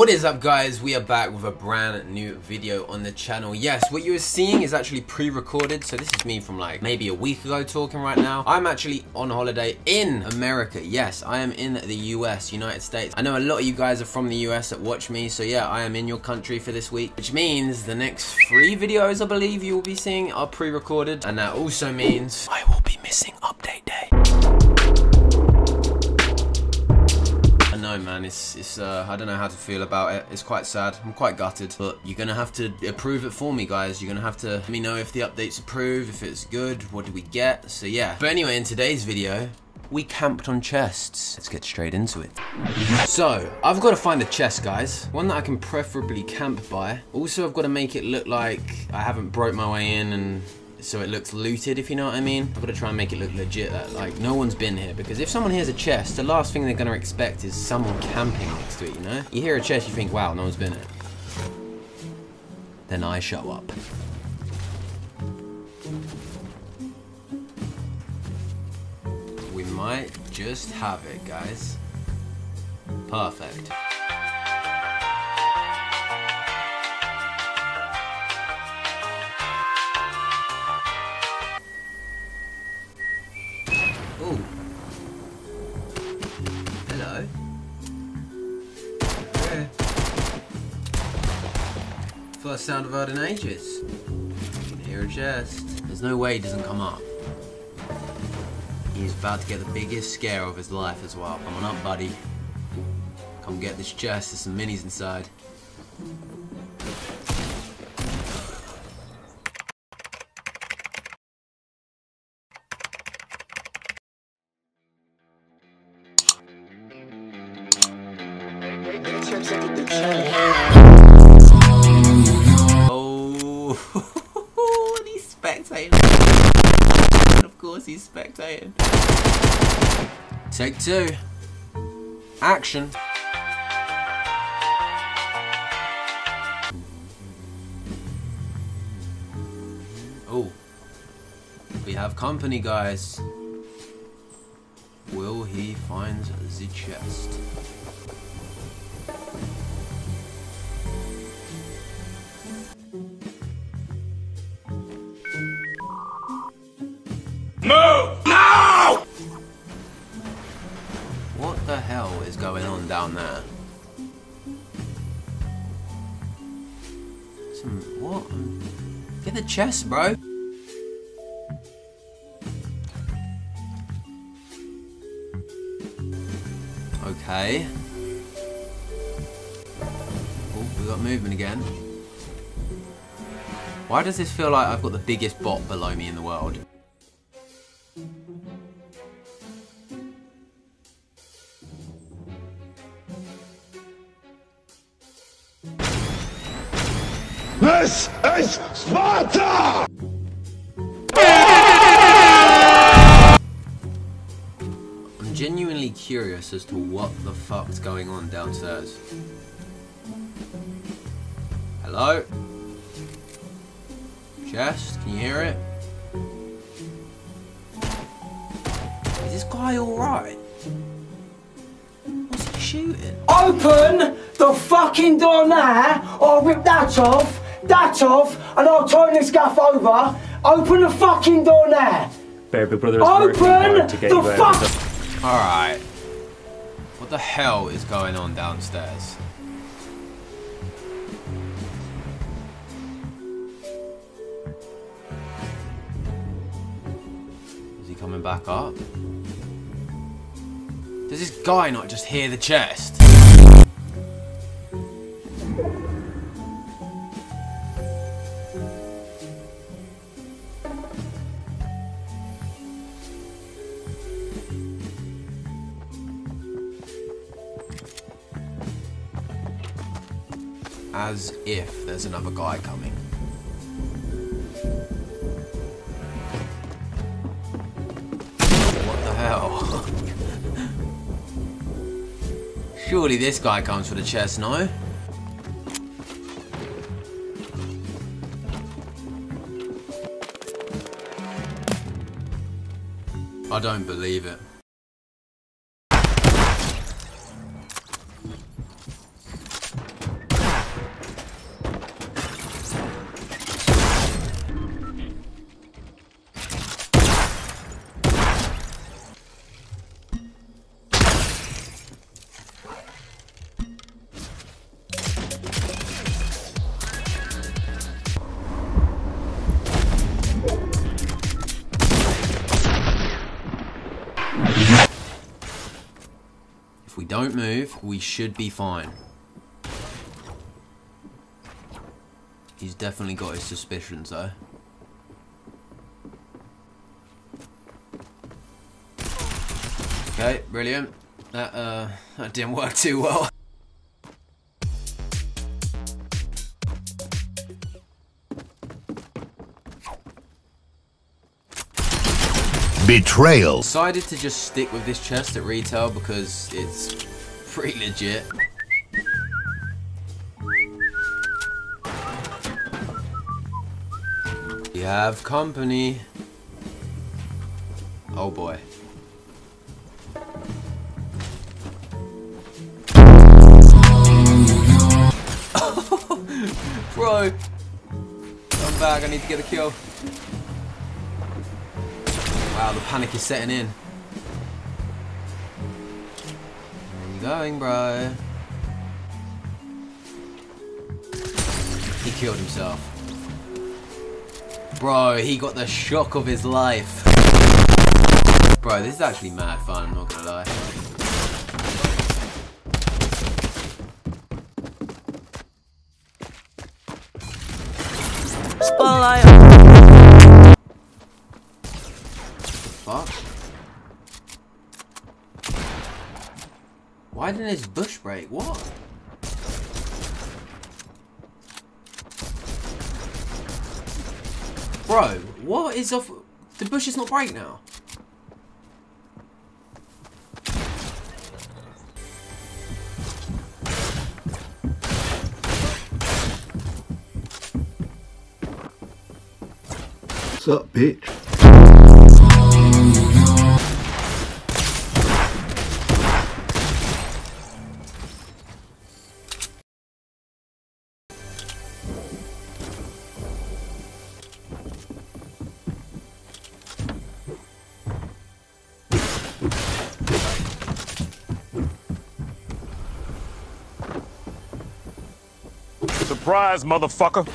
What is up guys, we are back with a brand new video on the channel. Yes, what you are seeing is actually pre-recorded, so this is me from like maybe a week ago talking right now. I'm actually on holiday in America. Yes, I am in the US, United States. I know a lot of you guys are from the US that watch me, so yeah, I am in your country for this week, which means the next three videos I believe you will be seeing are pre-recorded, and that also means I will It's it's. Uh, I don't know how to feel about it. It's quite sad. I'm quite gutted. But you're gonna have to approve it for me, guys. You're gonna have to let me know if the update's approved, if it's good, what do we get. So yeah. But anyway, in today's video, we camped on chests. Let's get straight into it. So, I've got to find a chest, guys. One that I can preferably camp by. Also, I've got to make it look like I haven't broke my way in and so it looks looted, if you know what I mean. I've got to try and make it look legit, that like no one's been here. Because if someone hears a chest, the last thing they're going to expect is someone camping next to it, you know? You hear a chest, you think, wow, no one's been here. Then I show up. We might just have it, guys. Perfect. Ooh. Hello. Yeah. First sound I've heard in ages. You can hear a chest. There's no way he doesn't come up. He's about to get the biggest scare of his life as well. Come on up, buddy. Come get this chest. There's some minis inside. Oh, and he's spectating. Of course, he's spectating. Take two. Action. Oh, we have company, guys. Will he find the chest? Down there? Some what? Get the chest, bro. Okay. Oh, we got movement again. Why does this feel like I've got the biggest bot below me in the world? This is Sparta! I'm genuinely curious as to what the fuck's going on downstairs. Hello? Chest, can you hear it? Is this guy alright? What's he shooting? Open the fucking door now, or I'll rip that off, that off, and I'll turn this gaff over. Open the fucking door now. Baby brother is working Open hard to get the you out of fuck. Alright. What the hell is going on downstairs? Is he coming back up? Does this guy not just hear the chest? As if there's another guy coming. What the hell? Surely this guy comes for the chest, no? I don't believe it. Don't move, we should be fine. He's definitely got his suspicions though. Okay, brilliant. That uh that didn't work too well. Betrayal. Decided to just stick with this chest at retail because it's pretty legit. We have company. Oh boy. Bro! I'm back, I need to get a kill. Wow, the panic is setting in. Where you going, bro? He killed himself. Bro, he got the shock of his life. Bro, this is actually mad fun, I'm not gonna lie. Fuck. Why didn't his bush break? What? Bro, what is off? The bush is not break now. What's up, bitch? Surprise, motherfucker.